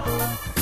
Bye.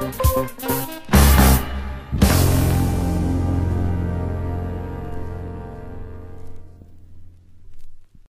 Thank